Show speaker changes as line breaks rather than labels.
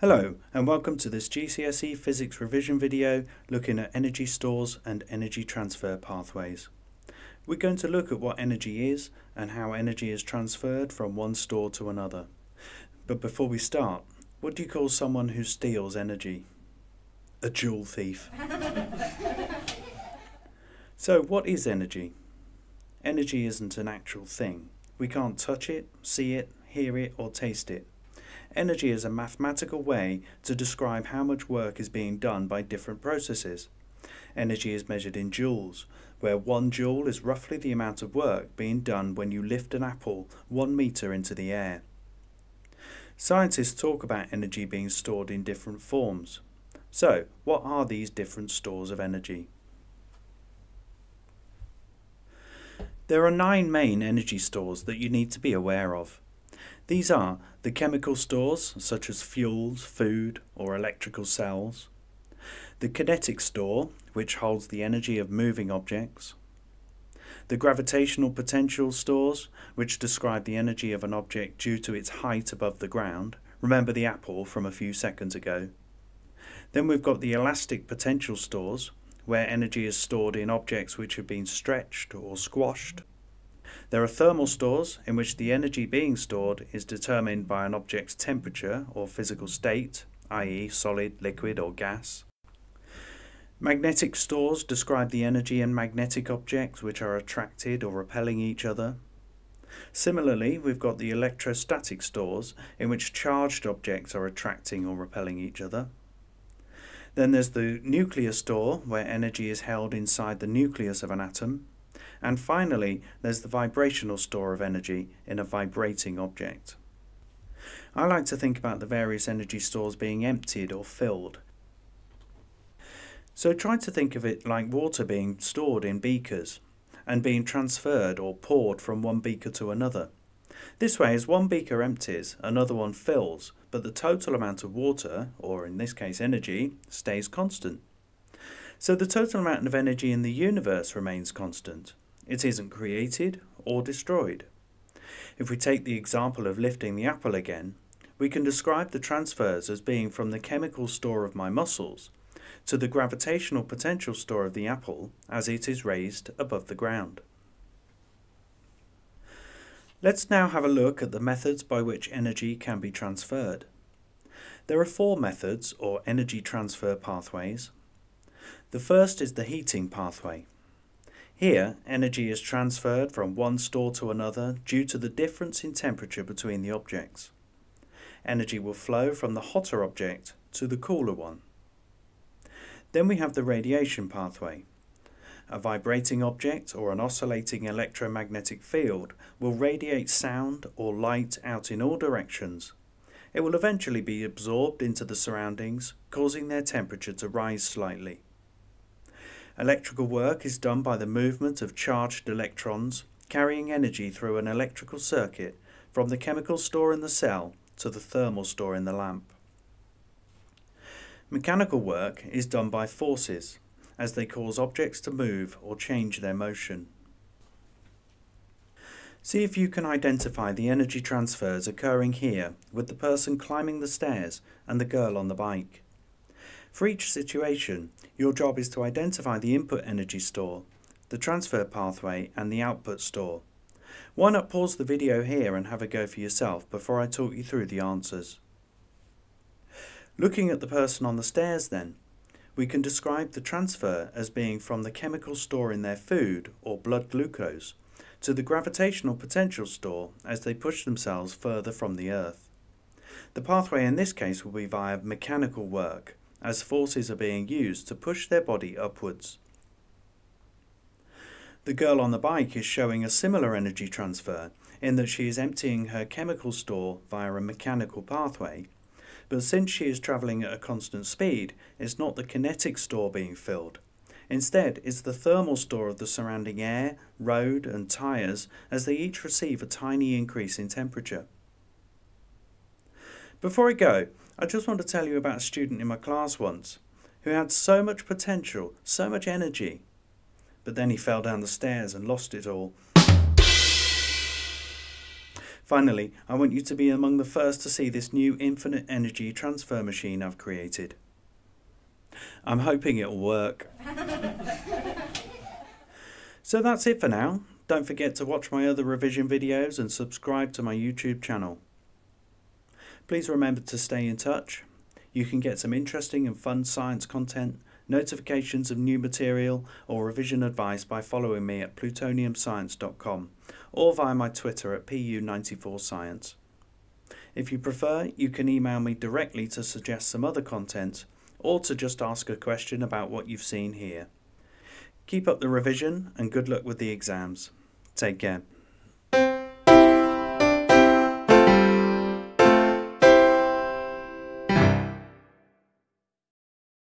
Hello and welcome to this GCSE Physics revision video looking at energy stores and energy transfer pathways. We're going to look at what energy is and how energy is transferred from one store to another. But before we start, what do you call someone who steals energy? A jewel thief. so what is energy? Energy isn't an actual thing. We can't touch it, see it, hear it or taste it. Energy is a mathematical way to describe how much work is being done by different processes. Energy is measured in joules, where one joule is roughly the amount of work being done when you lift an apple one metre into the air. Scientists talk about energy being stored in different forms. So, what are these different stores of energy? There are nine main energy stores that you need to be aware of. These are the chemical stores, such as fuels, food, or electrical cells, the kinetic store, which holds the energy of moving objects, the gravitational potential stores, which describe the energy of an object due to its height above the ground. Remember the apple from a few seconds ago. Then we've got the elastic potential stores, where energy is stored in objects which have been stretched or squashed. There are thermal stores in which the energy being stored is determined by an object's temperature or physical state, i.e. solid, liquid or gas. Magnetic stores describe the energy in magnetic objects which are attracted or repelling each other. Similarly, we've got the electrostatic stores in which charged objects are attracting or repelling each other. Then there's the nuclear store where energy is held inside the nucleus of an atom. And finally, there's the vibrational store of energy in a vibrating object. I like to think about the various energy stores being emptied or filled. So try to think of it like water being stored in beakers and being transferred or poured from one beaker to another. This way, as one beaker empties, another one fills, but the total amount of water, or in this case energy, stays constant. So the total amount of energy in the universe remains constant, it isn't created or destroyed. If we take the example of lifting the apple again, we can describe the transfers as being from the chemical store of my muscles to the gravitational potential store of the apple as it is raised above the ground. Let's now have a look at the methods by which energy can be transferred. There are four methods or energy transfer pathways. The first is the heating pathway. Here, energy is transferred from one store to another due to the difference in temperature between the objects. Energy will flow from the hotter object to the cooler one. Then we have the radiation pathway. A vibrating object or an oscillating electromagnetic field will radiate sound or light out in all directions. It will eventually be absorbed into the surroundings, causing their temperature to rise slightly. Electrical work is done by the movement of charged electrons carrying energy through an electrical circuit from the chemical store in the cell to the thermal store in the lamp. Mechanical work is done by forces as they cause objects to move or change their motion. See if you can identify the energy transfers occurring here with the person climbing the stairs and the girl on the bike. For each situation, your job is to identify the input energy store, the transfer pathway and the output store. Why not pause the video here and have a go for yourself before I talk you through the answers. Looking at the person on the stairs then, we can describe the transfer as being from the chemical store in their food, or blood glucose, to the gravitational potential store as they push themselves further from the Earth. The pathway in this case will be via mechanical work, as forces are being used to push their body upwards. The girl on the bike is showing a similar energy transfer in that she is emptying her chemical store via a mechanical pathway, but since she is travelling at a constant speed, it's not the kinetic store being filled. Instead, it's the thermal store of the surrounding air, road, and tyres as they each receive a tiny increase in temperature. Before I go, I just want to tell you about a student in my class once who had so much potential, so much energy, but then he fell down the stairs and lost it all. Finally, I want you to be among the first to see this new infinite energy transfer machine I've created. I'm hoping it'll work. so that's it for now. Don't forget to watch my other revision videos and subscribe to my YouTube channel. Please remember to stay in touch. You can get some interesting and fun science content, notifications of new material, or revision advice by following me at plutoniumscience.com or via my Twitter at PU94Science. If you prefer, you can email me directly to suggest some other content or to just ask a question about what you've seen here. Keep up the revision and good luck with the exams. Take care.